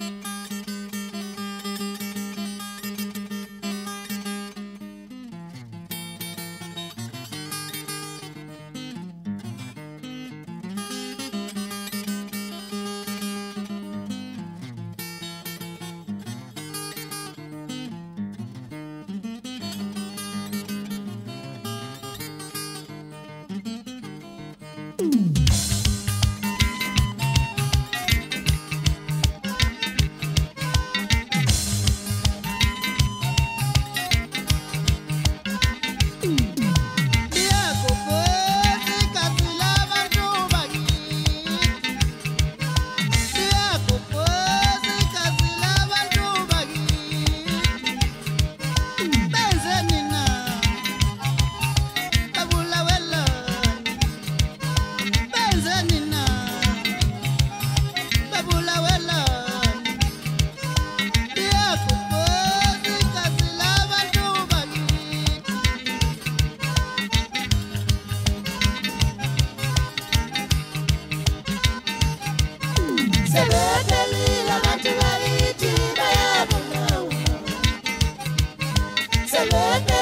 sebedelile Salute